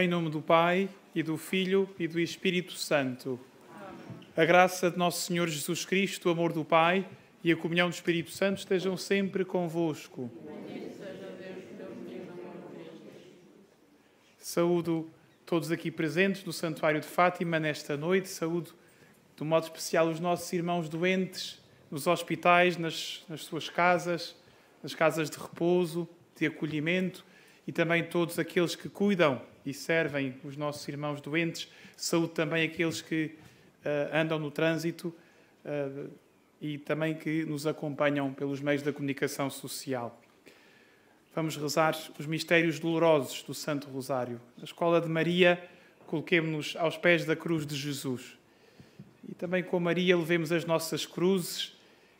Em nome do Pai, e do Filho, e do Espírito Santo. A graça de Nosso Senhor Jesus Cristo, o amor do Pai e a comunhão do Espírito Santo estejam sempre convosco. Saúdo todos aqui presentes no Santuário de Fátima nesta noite. Saúdo de um modo especial os nossos irmãos doentes nos hospitais, nas, nas suas casas, nas casas de repouso, de acolhimento e também todos aqueles que cuidam e servem os nossos irmãos doentes. Saúde também aqueles que andam no trânsito uh, e também que nos acompanham pelos meios da comunicação social. Vamos rezar os mistérios dolorosos do Santo Rosário. Na Escola de Maria, coloquemos-nos aos pés da cruz de Jesus. E também com Maria levemos as nossas cruzes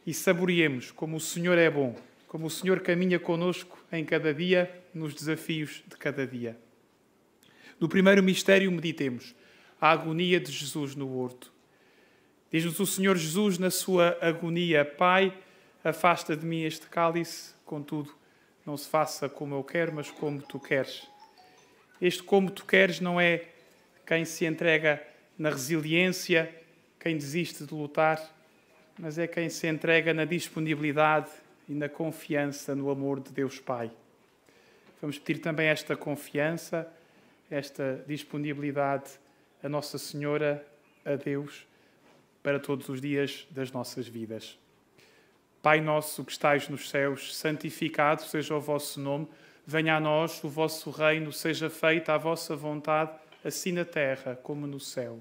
e saboreemos como o Senhor é bom, como o Senhor caminha conosco em cada dia, nos desafios de cada dia. No primeiro mistério, meditemos a agonia de Jesus no horto. Diz-nos o Senhor Jesus na sua agonia: Pai, afasta de mim este cálice, contudo, não se faça como eu quero, mas como tu queres. Este como tu queres não é quem se entrega na resiliência, quem desiste de lutar, mas é quem se entrega na disponibilidade e na confiança no amor de Deus Pai. Vamos pedir também esta confiança esta disponibilidade a Nossa Senhora, a Deus, para todos os dias das nossas vidas. Pai nosso que estais nos céus, santificado seja o vosso nome, venha a nós o vosso reino, seja feita a vossa vontade, assim na terra como no céu.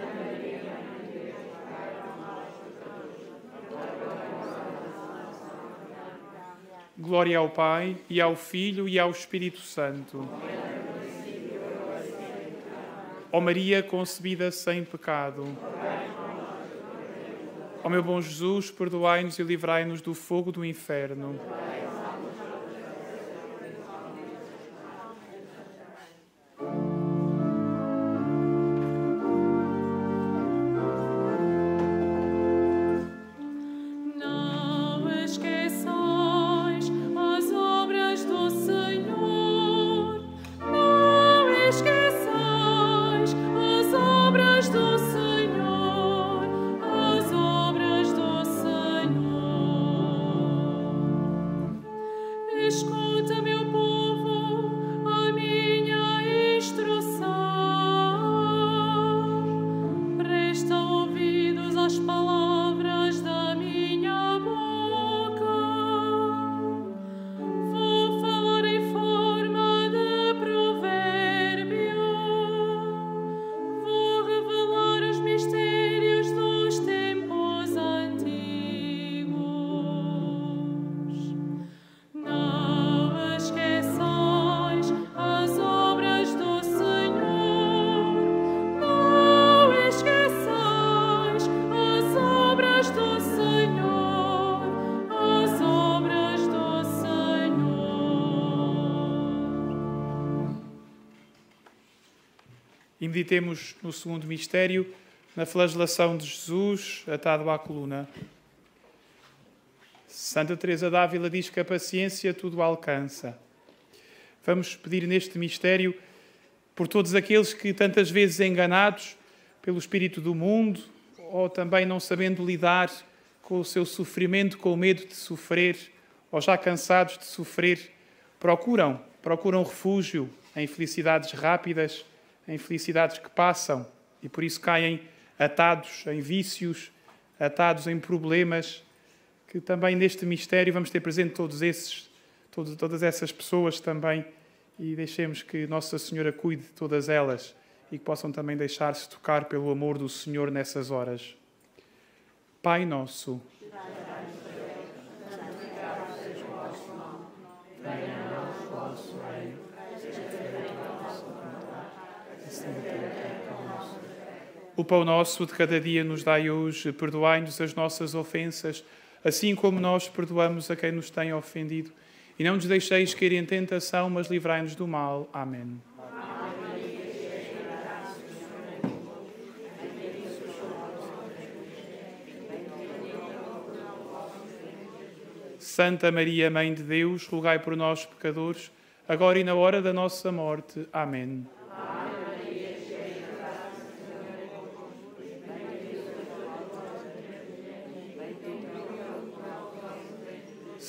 Glória ao Pai, e ao Filho, e ao Espírito Santo. Ó Maria concebida sem pecado. Ó meu bom Jesus, perdoai-nos e livrai-nos do fogo do inferno. Meditemos no segundo mistério, na flagelação de Jesus, atado à coluna. Santa Teresa d'Ávila diz que a paciência tudo alcança. Vamos pedir neste mistério por todos aqueles que tantas vezes enganados pelo espírito do mundo ou também não sabendo lidar com o seu sofrimento, com o medo de sofrer, ou já cansados de sofrer, procuram, procuram refúgio em felicidades rápidas, em felicidades que passam e por isso caem atados em vícios, atados em problemas, que também neste mistério vamos ter presente todos esses, todos, todas essas pessoas também e deixemos que Nossa Senhora cuide de todas elas e que possam também deixar-se tocar pelo amor do Senhor nessas horas. Pai nosso, O pão nosso de cada dia nos dai hoje, perdoai-nos as nossas ofensas, assim como nós perdoamos a quem nos tem ofendido. E não nos deixeis cair em tentação, mas livrai-nos do mal. Amém. Santa Maria, Mãe de Deus, rogai por nós, pecadores, agora e na hora da nossa morte. Amém.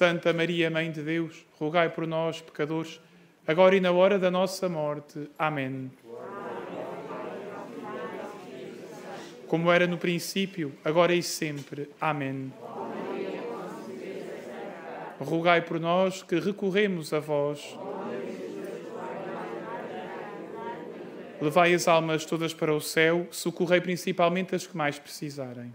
Santa Maria, Mãe de Deus, rogai por nós, pecadores, agora e na hora da nossa morte. Amém. Como era no princípio, agora e sempre. Amém. Rogai por nós que recorremos a vós. Levai as almas todas para o céu, socorrei principalmente as que mais precisarem.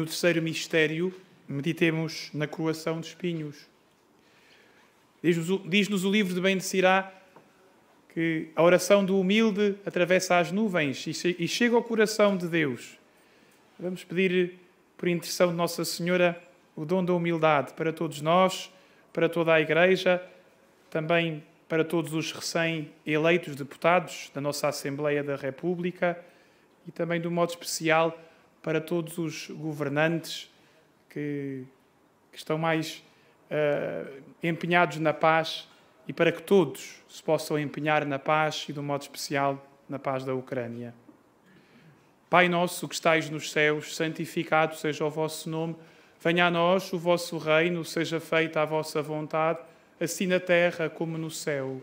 No terceiro mistério, meditemos na coroação de espinhos. Diz-nos, diz o livro de Bem de Sirá que a oração do humilde atravessa as nuvens e chega ao coração de Deus. Vamos pedir, por intercessão de Nossa Senhora, o dom da humildade para todos nós, para toda a Igreja, também para todos os recém-eleitos deputados da nossa Assembleia da República e também, de um modo especial, para todos os governantes que, que estão mais uh, empenhados na paz e para que todos se possam empenhar na paz e, de um modo especial, na paz da Ucrânia. Pai nosso que estais nos céus, santificado seja o vosso nome. Venha a nós o vosso reino, seja feita a vossa vontade, assim na terra como no céu.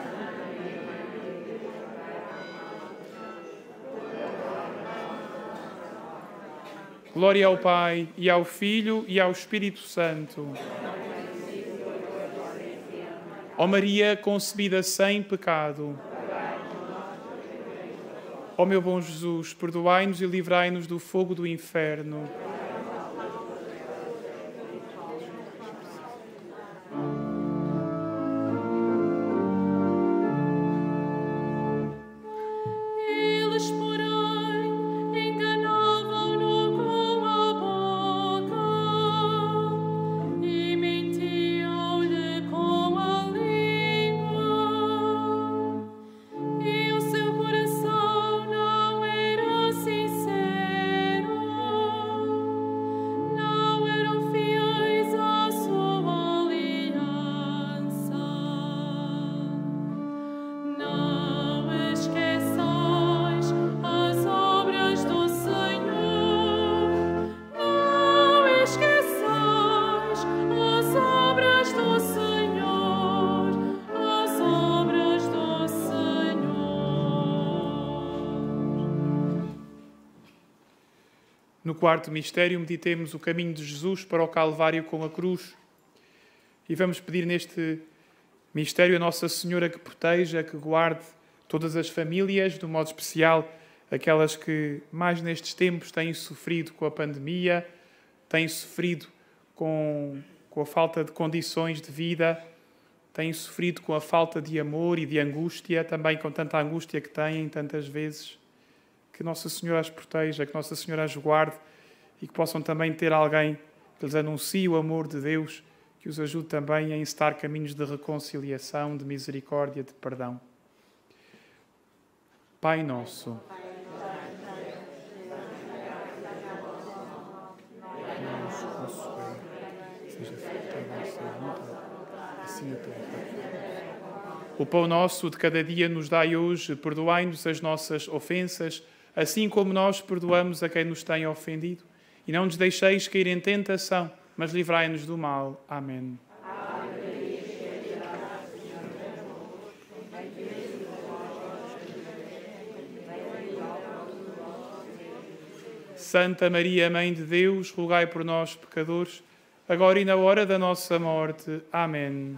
Glória ao Pai, e ao Filho, e ao Espírito Santo. Ó Maria, concebida sem pecado. Ó meu bom Jesus, perdoai-nos e livrai-nos do fogo do inferno. No quarto mistério, meditemos o caminho de Jesus para o Calvário com a cruz. E vamos pedir neste mistério a Nossa Senhora que proteja, que guarde todas as famílias, de um modo especial aquelas que mais nestes tempos têm sofrido com a pandemia, têm sofrido com, com a falta de condições de vida, têm sofrido com a falta de amor e de angústia, também com tanta angústia que têm tantas vezes que Nossa Senhora as proteja, que Nossa Senhora as guarde e que possam também ter alguém que lhes anuncie o amor de Deus, que os ajude também a encetar caminhos de reconciliação, de misericórdia, de perdão. Pai nosso. O pão nosso de cada dia nos dai hoje, perdoai-nos as nossas ofensas, assim como nós perdoamos a quem nos tem ofendido. E não nos deixeis cair em tentação, mas livrai-nos do mal. Amém. Santa Maria, Mãe de Deus, rogai por nós, pecadores, agora e na hora da nossa morte. Amém.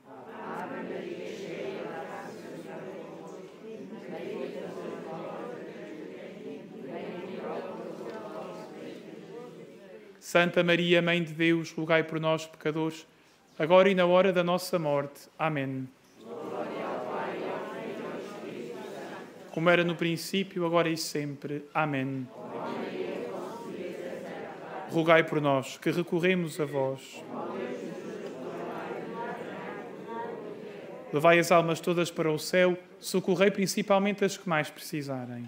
Santa Maria, Mãe de Deus, rogai por nós, pecadores, agora e na hora da nossa morte. Amém. Como era no princípio, agora e sempre. Amém. Rogai por nós, que recorremos a vós. Levai as almas todas para o céu, socorrei principalmente as que mais precisarem.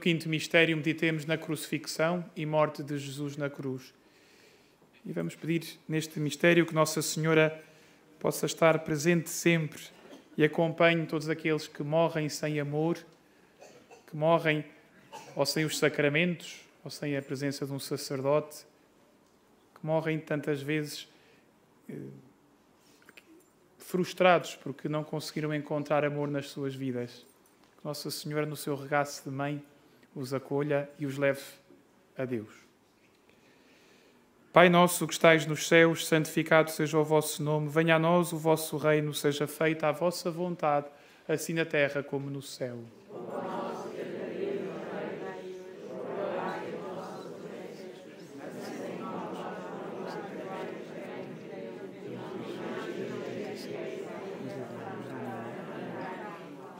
Quinto mistério, meditemos na crucifixão e morte de Jesus na cruz. E vamos pedir neste mistério que Nossa Senhora possa estar presente sempre e acompanhe todos aqueles que morrem sem amor, que morrem ou sem os sacramentos, ou sem a presença de um sacerdote, que morrem tantas vezes eh, frustrados porque não conseguiram encontrar amor nas suas vidas. Nossa Senhora, no seu regaço de mãe, os acolha e os leve a Deus. Pai nosso que estais nos céus, santificado seja o vosso nome, venha a nós o vosso reino, seja feita a vossa vontade, assim na terra como no céu.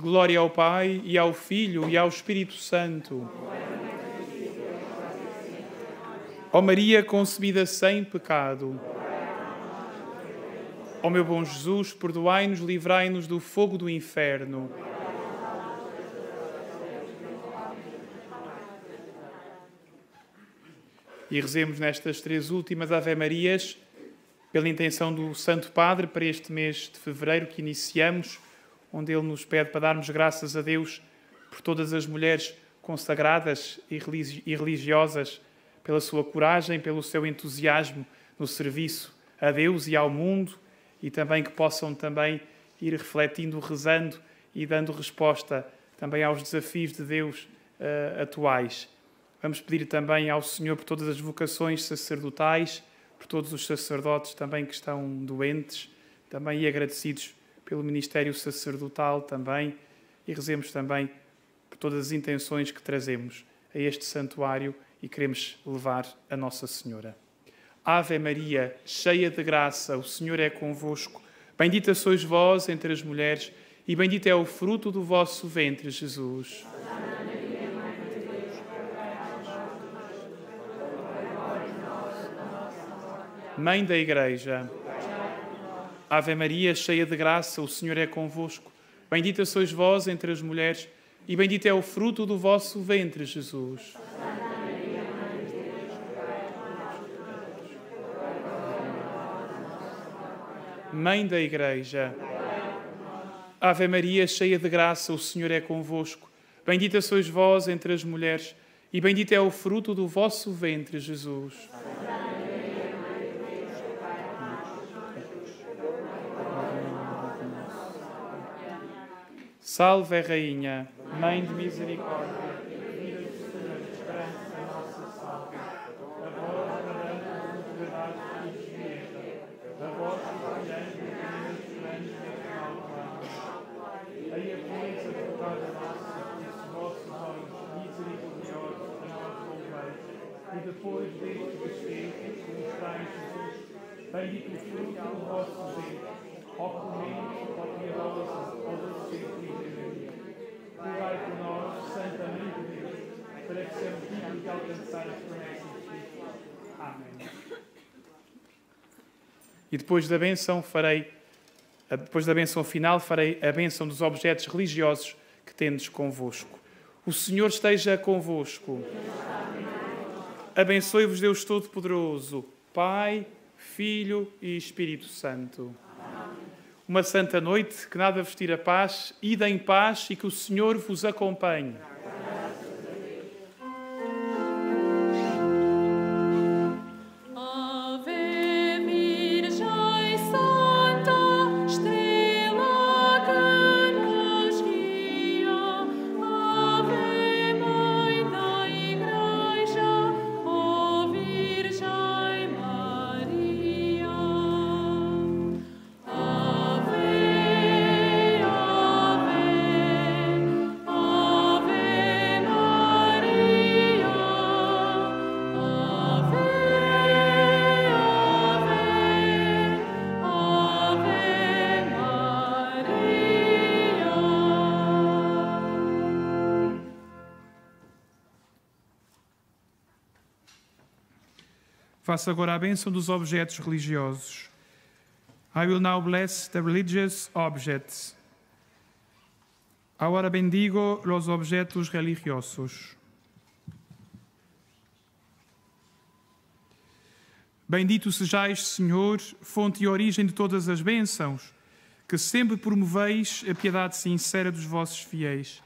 Glória ao Pai e ao Filho e ao Espírito Santo. Ó Maria concebida sem pecado. Ó meu bom Jesus, perdoai-nos, livrai-nos do fogo do inferno. E rezemos nestas três últimas Ave-Marias, pela intenção do Santo Padre, para este mês de fevereiro que iniciamos, onde ele nos pede para darmos graças a Deus por todas as mulheres consagradas e religiosas, pela sua coragem, pelo seu entusiasmo no serviço a Deus e ao mundo, e também que possam também ir refletindo, rezando e dando resposta também aos desafios de Deus uh, atuais. Vamos pedir também ao Senhor por todas as vocações sacerdotais, por todos os sacerdotes também que estão doentes, também agradecidos pelo ministério sacerdotal também, e rezemos também por todas as intenções que trazemos a este santuário e queremos levar a Nossa Senhora. Ave Maria, cheia de graça, o Senhor é convosco. Bendita sois vós entre as mulheres, e bendito é o fruto do vosso ventre, Jesus. Mãe da Igreja. Ave Maria, cheia de graça, o Senhor é convosco. Bendita sois vós entre as mulheres, e bendito é o fruto do vosso ventre, Jesus. Mãe da Igreja. Ave Maria, cheia de graça, o Senhor é convosco. Bendita sois vós entre as mulheres, e bendito é o fruto do vosso ventre, Jesus. Salve, Rainha, Mãe de Misericórdia, vida de Senhor, esperança da nossa salve. A vós, garante os verdades e direita, a vós, guardiães de Deus, esperança do final do ano. Aí a pureza de toda nossa, que os vossos olhos misericordiosos a nós volvei, e depois deste desfeito que mostrais Jesus, bendito o fruto do vosso ventre, ó clemente, ó piedosa, rogai por nós, de Deus, para que sejamos dignos de alcançar as promessas de Cristo. Amém. E depois da benção farei, depois da benção final, farei a benção dos objetos religiosos que tendes convosco. O Senhor esteja convosco. Abençoe-vos Deus Todo-Poderoso, Pai, Filho e Espírito Santo uma santa noite, que nada vos tire a paz, ida em paz e que o Senhor vos acompanhe. Faço agora a bênção dos objetos religiosos. I will now bless the religious objects. Agora bendigo los objetos religiosos. Bendito sejais, Senhor, fonte e origem de todas as bênçãos, que sempre promoveis a piedade sincera dos vossos fiéis.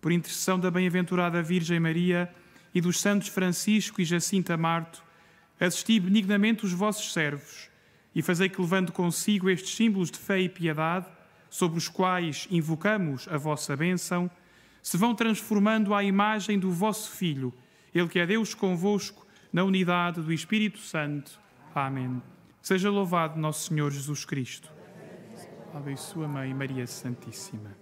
Por intercessão da bem-aventurada Virgem Maria e dos santos Francisco e Jacinta Marto, assisti benignamente os vossos servos e fazei que, levando consigo estes símbolos de fé e piedade, sobre os quais invocamos a vossa bênção, se vão transformando à imagem do vosso Filho, Ele que é Deus convosco, na unidade do Espírito Santo. Amém. Seja louvado nosso Senhor Jesus Cristo. Sua Mãe, Maria Santíssima.